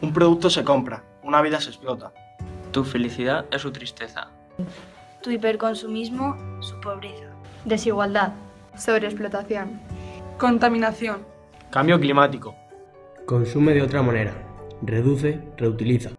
Un producto se compra, una vida se explota. Tu felicidad es su tristeza. Tu hiperconsumismo, su pobreza. Desigualdad. Sobreexplotación. Contaminación. Cambio climático. Consume de otra manera. Reduce, reutiliza.